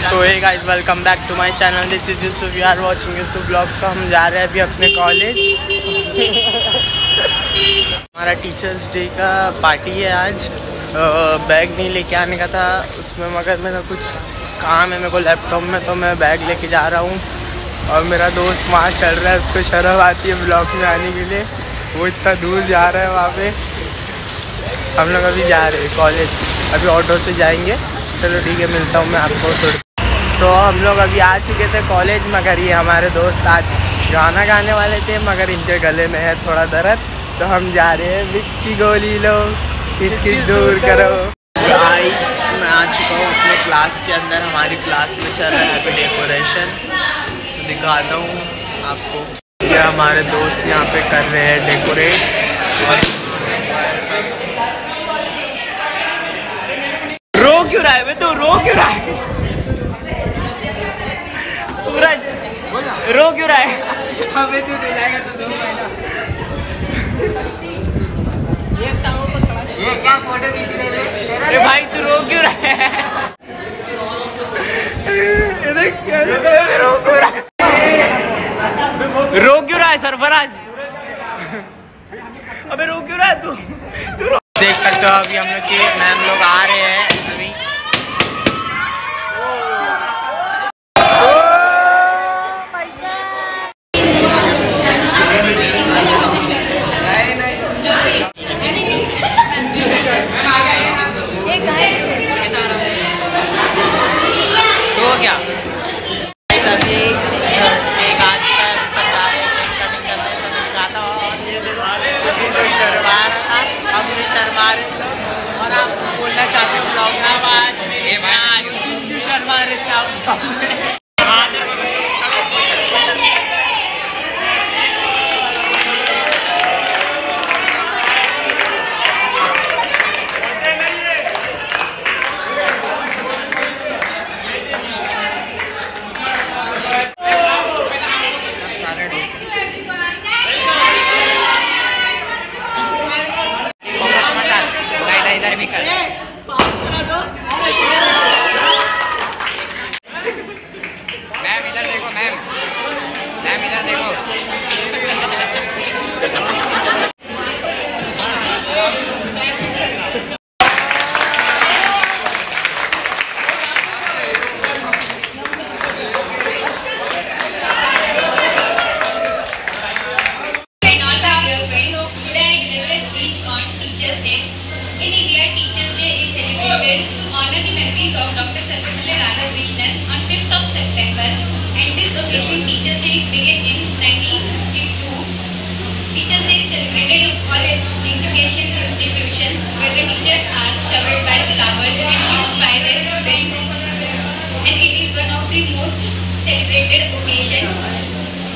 तो hey guys welcome back to my channel this is Yusuf you are watching Yusuf blogs तो हम जा रहे हैं अभी अपने कॉलेज हमारा टीचर्स डे का पार्टी है आज. बैग नहीं लेके आने का था उसमें, मगर मेरा कुछ काम है, मेरे को लैपटॉप में तो मैं बैग लेके जा रहा हूँ. और मेरा दोस्त वहाँ चल रहा है, उसको शर्म आती है ब्लॉग में आने के लिए. वो इतना दूर जा रहा है वहाँ पे. हम लोग अभी जा रहे हैं कॉलेज अभी ऑटो से जाएँगे. चलो ठीक है, मिलता हूँ मैं आपको. थोड़ी तो हम लोग अभी आ चुके थे कॉलेज मगर ये हमारे दोस्त आज गाना गाने वाले थे मगर इनके गले में है थोड़ा दर्द। तो हम जा रहे हैं विक्स की गोली लो किच दूर करो। गाइस मैं आ चुका हूँ अपने क्लास के अंदर। हमारी क्लास में चल रहा है अभी डेकोरेशन तो दिखाता हूँ आपको। ये हमारे दोस्त यहाँ पे कर रहे हैं डेकोरेट रो क्यों रहा है? मैं तो रो क्यों रहा है? रो क्यों रहा है? हमें तू दिलाएगा तो दो महीना। ये क्या फ़ोटो खींच रहे थे अरे भाई तू रो क्यों रहा है? क्या रो? क्यों रहा है? रो क्यों रहा है सरफराज? अबे रो क्यों रहा है तू? तू रो देख सकते हो अभी हम लोग के मैम लोग आ रहे हैं। अभी तो मैम इधर देखो education institutions where the teachers are showered by flowers and gifts by their students. And it is one of the most celebrated occasions.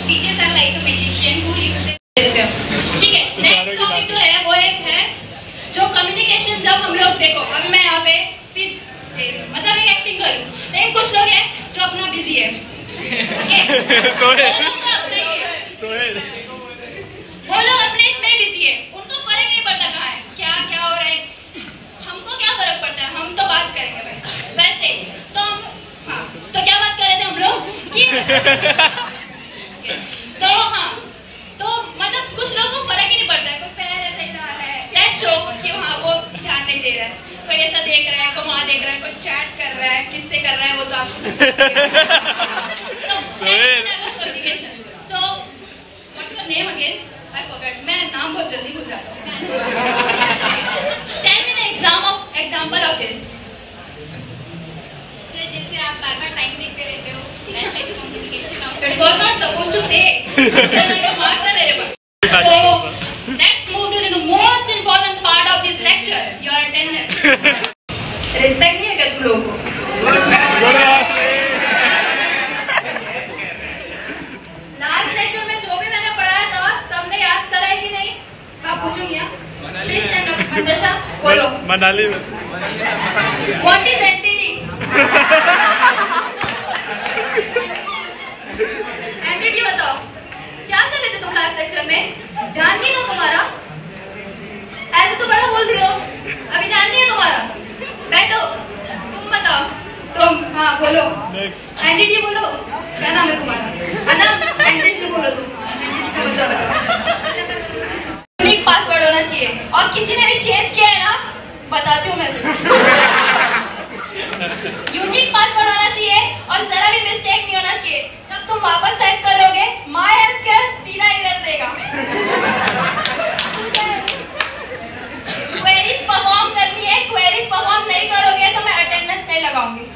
Teachers are like a magician who uses ठीक है next topic जो है वो एक है जो communication जब हम लोग देखो अभी मैं यहाँ पे स्पीच मतलब एक एक्टिंग करूँ लेकिन कुछ लोग हैं जो अपना बिज़ी है Okay? वो लोग तो है। वो लोग अपने इसमें बिज़ी है उनको फ़र्क नहीं पड़ता कहाँ है क्या क्या हो रहा है हमको क्या फ़र्क पड़ता है हम तो बात करेंगे भाई वैसे ही। तो हम हाँ तो क्या बात कर रहे थे हम लोग कि तो हाँ तो मतलब कुछ लोगों को फ़र्क ही नहीं पड़ता है कोई पैर ऐसा ही जा रहा है या शो कि वहाँ वो ध्यान नहीं दे रहा है। कोई ऐसा देख रहा है कोई वहाँ देख रहा है कोई चैट कर रहा है किससे कर रहा है वो तो आप तो communication so what's your name again I forgot मैं नाम बहुत जल्दी भूल जाता हूँ tell me the exam of example of this sir जैसे आप बार बार टाइम देखते रहते हो that's like a communication of But was not supposed to say. Then I have marks are very much. So let's move to the most important part of this lecture, your attendance. Respect नहीं है तुम लोगों को? Last lecture में मैंने पढ़ाया था सबने याद करा है कि नहीं? मैं पूछूँगी हाँ? Please stand up. मंदशा, बोलो. मनाली में What is entity? entity बताओ क्या कर रहे थे तुम लास्ट लेक्चर में ध्यान नहीं था तुम्हारा। ऐसे तो बड़ा बोल दियो अभी ध्यान नहीं है तुम्हारा। बैठो। तुम बताओ। तुम हाँ बोलो। आइडेंटिटी बोलो। क्या नाम है तुम्हारा? है ना आइडेंटिटी बोलो तुम। यूनिक पासवर्ड होना चाहिए। और किसी ने भी चेंज किया है ना बताती हूँ मैं। यूनिक पासवर्ड होना चाहिए और जरा भी मिस्टेक नहीं होना चाहिए। जब तुम वापस टाइप कर लोगे माय हेल्थ सीधा एरर देगा क्वेरीज परफॉर्म करनी है क्वेरीज परफॉर्म नहीं करोगे तो मैं अटेंडेंस नहीं लगाऊँगी।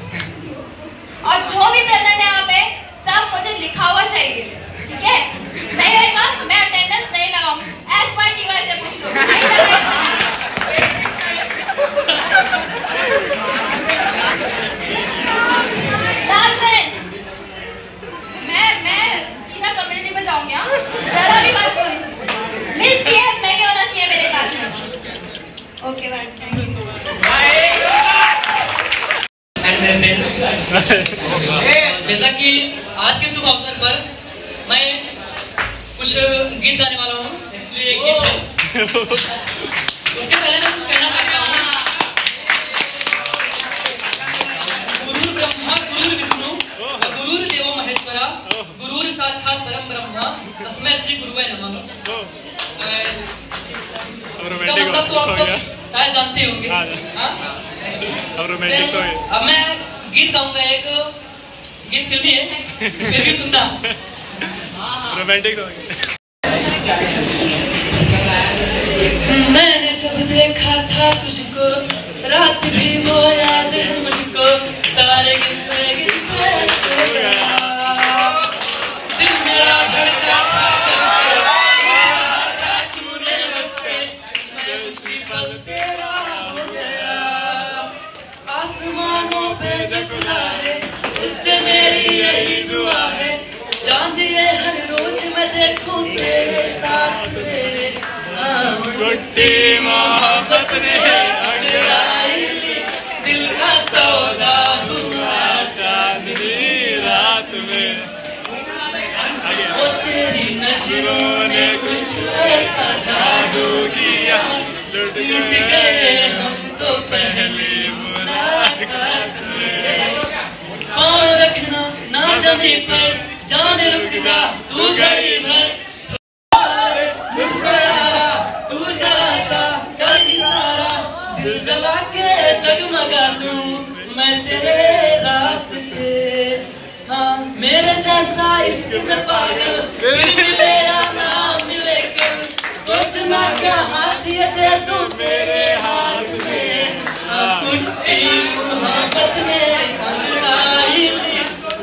और जो भी प्रेजेंट है यहाँ पे, सब मुझे लिखा हुआ चाहिए। ठीक है? नहीं होगा मैं अटेंडेंस नहीं लगाऊँगी। एस वाई टी वाई से पूछ लो एंड जैसा कि आज के शुभ अवसर पर मैं कुछ गीत गाने वाला हूँ। एक्चुअली एक गीत उसके पहले मैं कुछ कहना चाहता हूँ। गुरु ब्रह्मा गुरु विष्णु व गुरु देवो महेश्वरा गुरु साक्षात परम ब्रह्मा तस्मै श्री गुरुवे नमः। इसका मतलब तो आप सब शायद जानते होंगे। हाँ। हाँ। अब रोमांटिक तो है अब मैं गीत गाऊँगा एक। गीत फिल्मी है फिर भी सुनना। रोमांटिक मैंने जब देखा था तुझको रात भी गुड्डी मोहब्बत ने अड़ाई दिल का सौदा हुआ चांदनी रात में। वो तेरी नज़रों ने कुछ ऐसा जादू किया। लुट गए हम तो पहली मुलाकात में। और रखना ना जमी पर जान रुक जा तू गई भर जगमगा दूँ मैं तेरे रास्ते। हाँ मेरे जैसा इश्क में पागल मेरा नाम लेकर। सोचना क्या हाथ ये दे दूँ तेरे हाथ में। हाँ, मोहब्बत में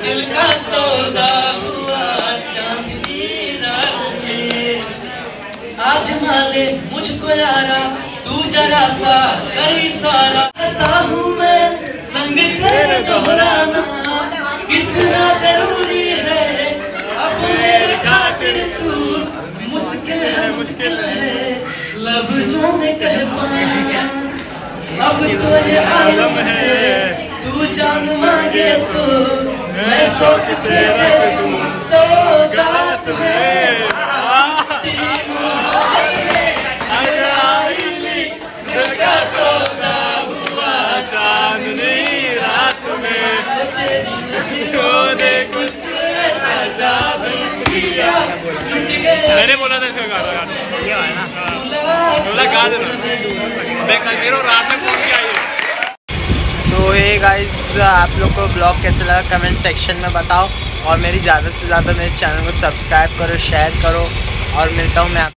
दिल का सौदा हुआ चांदनी आज माले मुझको यारा तू जरा सा कर इशारा करता हूँ मैं, संग तेरे दोहराना। कितना ज़रूरी है अब मेरे खातिर तू मुश्किल है मुश्किल है। लफ्जों में कह पाना अब तो ये आलम है। तू जान मांगे तो मैं शौक से दूँ। मैंने बोला था इसका गाना बोला गा देना मैं कल मेरे रात में फ़ोन किया तो ये गाइस आप लोग को ब्लॉग कैसे लगा कमेंट सेक्शन में बताओ। और मेरी ज़्यादा से ज़्यादा मेरे चैनल को सब्सक्राइब करो शेयर करो। और मिलता हूँ मैं